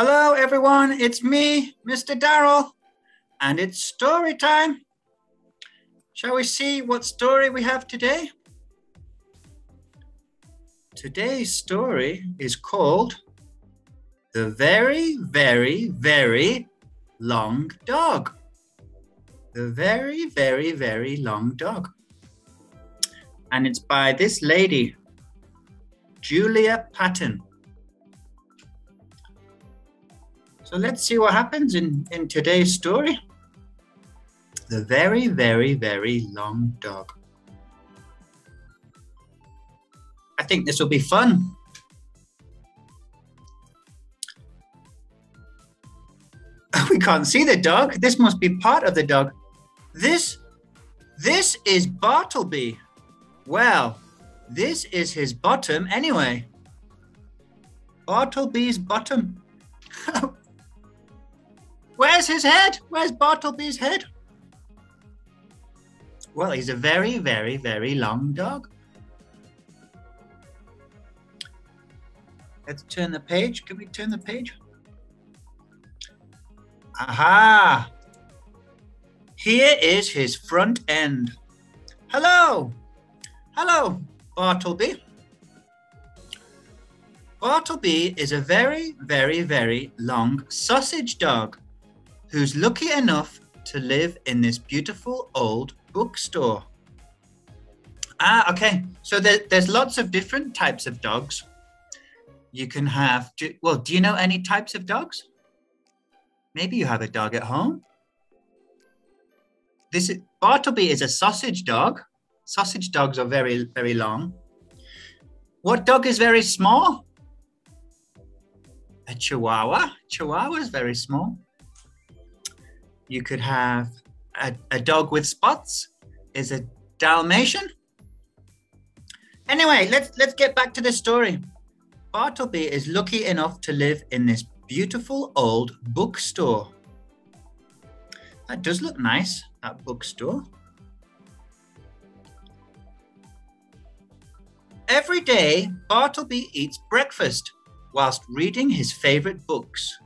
Hello, everyone. It's me, Mr. Daryl, and it's story time. Shall we see what story we have today? Today's story is called The Very, Very, Very Long Dog. The Very, Very, Very Long Dog. And it's by this lady, Julia Patton. So let's see what happens in, in today's story. The very, very, very long dog. I think this will be fun. We can't see the dog. This must be part of the dog. This, this is Bartleby. Well, this is his bottom anyway. Bartleby's bottom. Oh, Where's his head? Where's Bartleby's head? Well, he's a very, very, very long dog. Let's turn the page. Can we turn the page? Aha! Here is his front end. Hello! Hello, Bartleby. Bartleby is a very, very, very long sausage dog who's lucky enough to live in this beautiful old bookstore. Ah, okay. So there, there's lots of different types of dogs. You can have, do, well, do you know any types of dogs? Maybe you have a dog at home. This is, Bartleby is a sausage dog. Sausage dogs are very, very long. What dog is very small? A Chihuahua. Chihuahua is very small. You could have a, a dog with spots is a Dalmatian. Anyway, let's let's get back to the story. Bartleby is lucky enough to live in this beautiful old bookstore. That does look nice, that bookstore. Every day, Bartleby eats breakfast whilst reading his favorite books.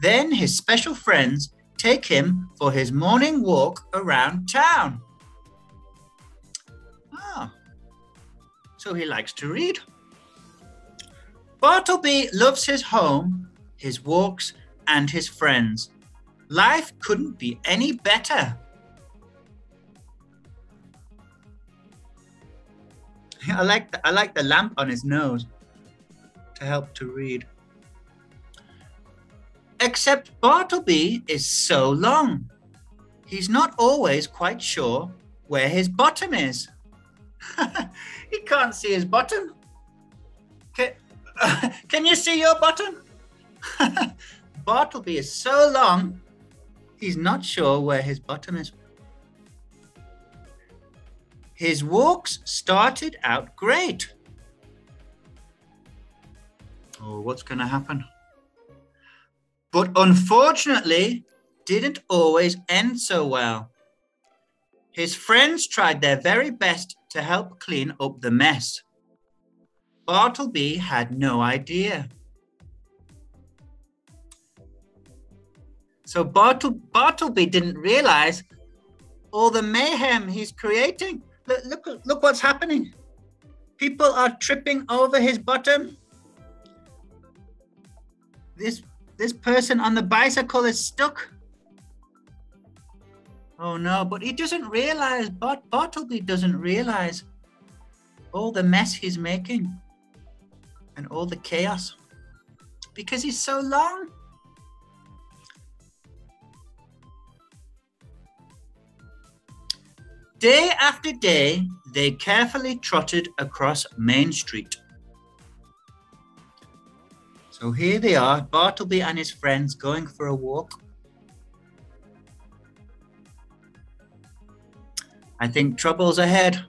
Then his special friends take him for his morning walk around town. Ah, so he likes to read. Bartleby loves his home, his walks, and his friends. Life couldn't be any better. I like the, I like the lamp on his nose to help to read. Except Bartleby is so long. He's not always quite sure where his bottom is. he can't see his bottom. Can, uh, can you see your bottom? Bartleby is so long, he's not sure where his bottom is. His walks started out great. Oh, what's going to happen? But unfortunately didn't always end so well. His friends tried their very best to help clean up the mess. Bartleby had no idea. So Bartle- Bartleby didn't realize all the mayhem he's creating. Look, look, look what's happening. People are tripping over his bottom. This this person on the bicycle is stuck. Oh no, but he doesn't realize, Bart- Bartleby doesn't realize all the mess he's making and all the chaos because he's so long. Day after day, they carefully trotted across Main Street. So here they are, Bartleby and his friends going for a walk. I think trouble's ahead.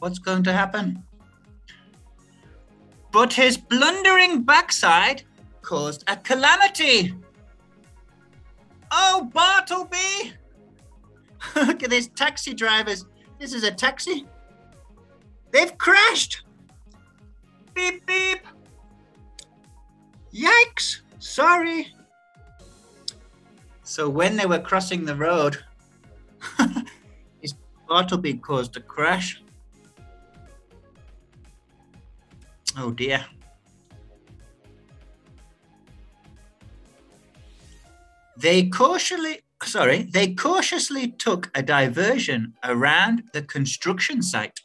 What's going to happen? But his blundering backside caused a calamity. Oh, Bartleby! Look at these taxi drivers. This is a taxi. They've crashed. Beep, beep. Yikes! Sorry. So when they were crossing the road, his Bartleby caused a crash. Oh dear. They cautiously sorry, they cautiously took a diversion around the construction site.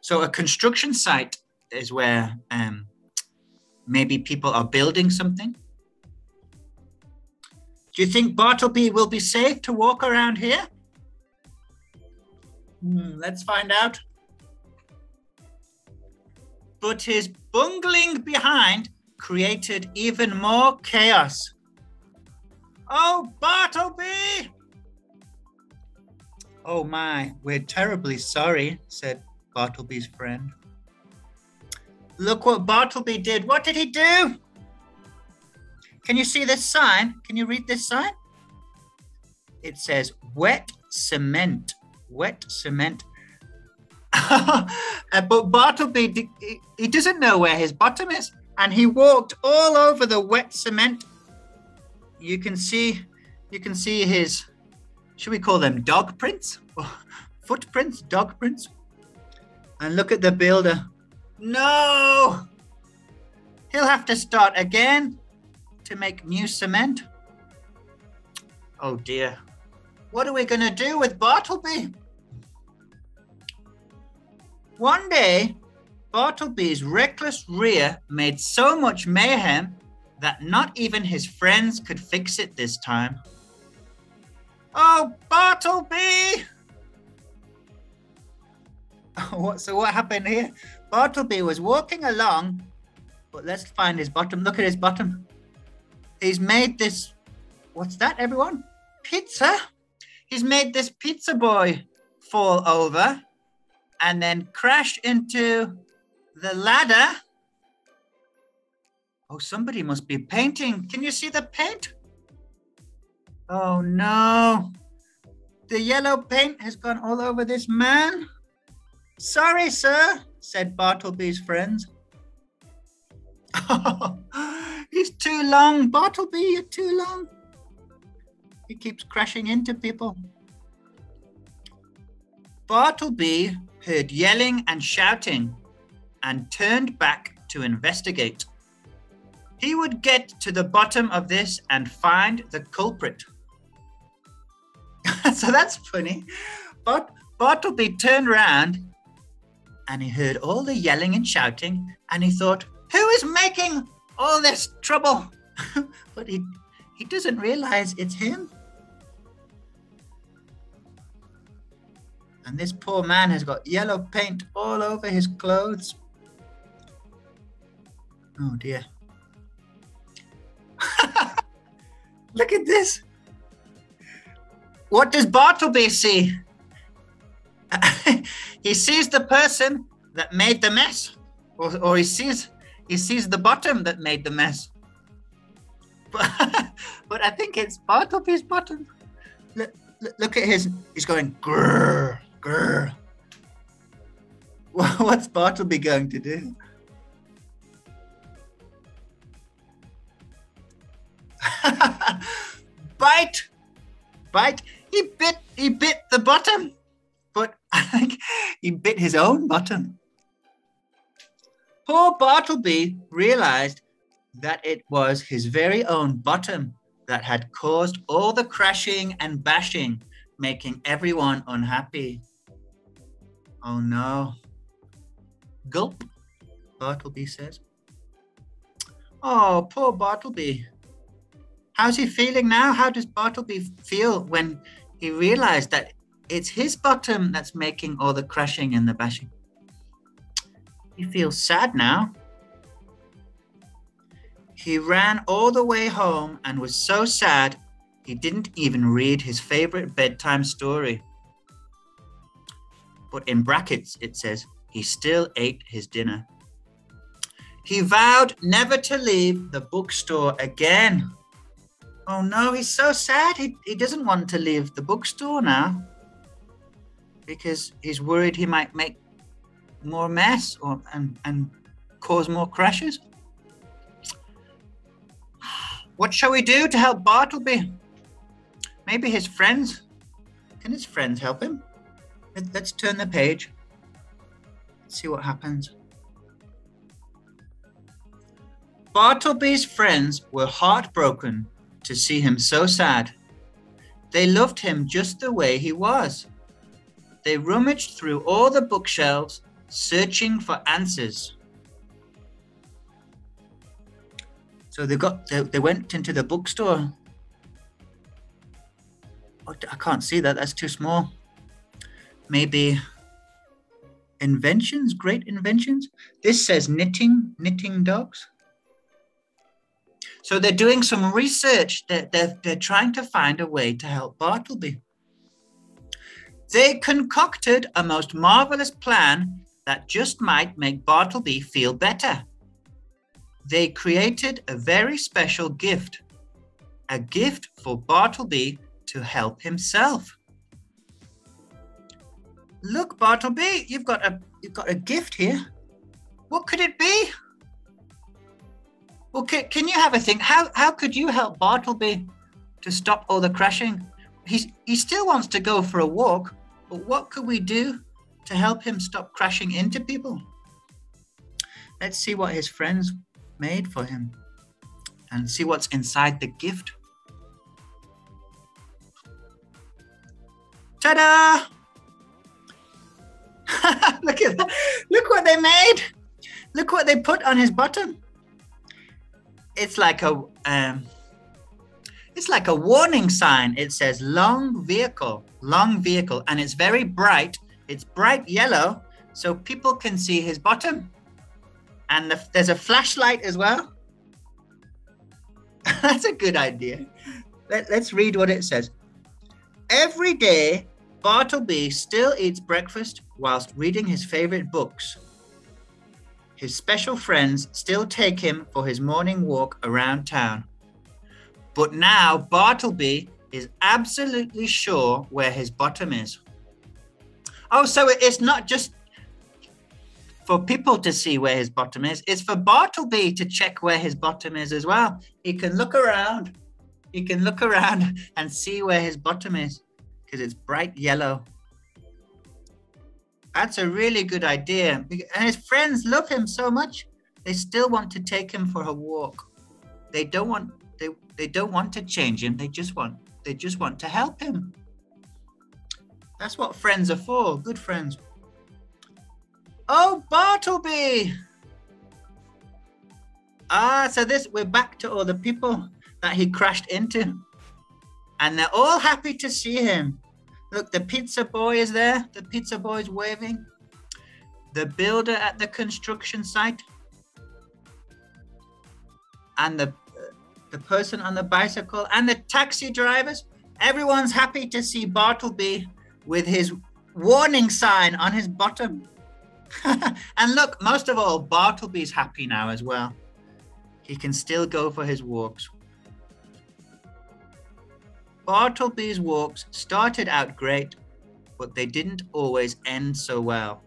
So a construction site is where um, maybe people are building something. Do you think Bartleby will be safe to walk around here? Hmm, let's find out. But his bungling behind created even more chaos. Oh, Bartleby! Oh my, we're terribly sorry, said Bartleby's friend. Look what Bartleby did. What did he do? Can you see this sign? Can you read this sign? It says wet cement. Wet cement. Uh, but Bartleby, he doesn't know where his bottom is. And he walked all over the wet cement you can see you can see his should we call them dog prints footprints dog prints and look at the builder no he'll have to start again to make new cement oh dear what are we going to do with bartleby one day bartleby's reckless rear made so much mayhem that not even his friends could fix it this time. Oh, Bartleby! so what happened here? Bartleby was walking along, but let's find his bottom. Look at his bottom. He's made this. What's that, everyone? Pizza. He's made this pizza boy fall over and then crash into the ladder Oh, somebody must be painting. Can you see the paint? Oh no. The yellow paint has gone all over this man. Sorry, sir, said Bartleby's friends. He's too long, Bartleby, you're too long. He keeps crashing into people. Bartleby heard yelling and shouting and turned back to investigate. He would get to the bottom of this and find the culprit. so that's funny. But Bartleby turned around and he heard all the yelling and shouting and he thought, Who is making all this trouble? but he, he doesn't realize it's him. And this poor man has got yellow paint all over his clothes. Oh dear. Look at this. What does Bartleby see? he sees the person that made the mess, or, or he sees he sees the bottom that made the mess. But, but I think it's part of his bottom. Look, look at his. He's going grrr grrr. What's Bartleby going to do? bite, bite. He bit, he bit the bottom, but I think he bit his own button. Poor Bartleby realized that it was his very own bottom that had caused all the crashing and bashing, making everyone unhappy. Oh no. Gulp, Bartleby says. Oh, poor Bartleby. How's he feeling now? How does Bartleby feel when he realized that it's his bottom that's making all the crashing and the bashing? He feels sad now. He ran all the way home and was so sad he didn't even read his favorite bedtime story. But in brackets, it says he still ate his dinner. He vowed never to leave the bookstore again. Oh no, he's so sad. He, he doesn't want to leave the bookstore now because he's worried he might make more mess or and, and cause more crashes. What shall we do to help Bartleby? Maybe his friends. Can his friends help him? Let's turn the page. See what happens. Bartleby's friends were heartbroken to see him so sad. They loved him just the way he was. They rummaged through all the bookshelves, searching for answers. So they got they, they went into the bookstore. I can't see that. That's too small. Maybe inventions, great inventions. This says knitting, knitting dogs. So they're doing some research. They're, they're, they're trying to find a way to help Bartleby. They concocted a most marvelous plan that just might make Bartleby feel better. They created a very special gift, a gift for Bartleby to help himself. Look, Bartleby, you've got a you've got a gift here. What could it be? Well, can, can you have a think? How how could you help Bartleby to stop all the crashing? He still wants to go for a walk, but what could we do to help him stop crashing into people? Let's see what his friends made for him and see what's inside the gift. Ta-da! Look at that. Look what they made. Look what they put on his bottom it's like a um, it's like a warning sign. It says long vehicle, long vehicle, and it's very bright. It's bright yellow, so people can see his bottom. And the, there's a flashlight as well. That's a good idea. Let, let's read what it says. Every day, Bartleby still eats breakfast whilst reading his favorite books. His special friends still take him for his morning walk around town. But now Bartleby is absolutely sure where his bottom is. Oh, so it's not just for people to see where his bottom is, it's for Bartleby to check where his bottom is as well. He can look around, he can look around and see where his bottom is because it's bright yellow. That's a really good idea. And his friends love him so much, they still want to take him for a walk. They don't want they, they don't want to change him. They just want they just want to help him. That's what friends are for. Good friends. Oh, Bartleby! Ah, so this we're back to all the people that he crashed into. And they're all happy to see him. Look, the pizza boy is there. The pizza boy is waving. The builder at the construction site. And the the person on the bicycle and the taxi drivers. Everyone's happy to see Bartleby with his warning sign on his bottom. and look, most of all, Bartleby's happy now as well. He can still go for his walks. Bartleby's walks started out great, but they didn't always end so well.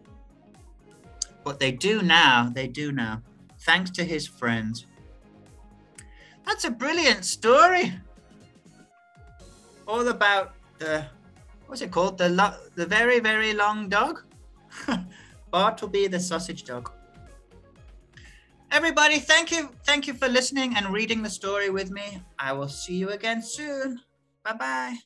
But they do now, they do now, thanks to his friends. That's a brilliant story. All about the what's it called? The lo- the very very long dog. Bartleby the sausage dog. Everybody, thank you, thank you for listening and reading the story with me. I will see you again soon. Bye bye.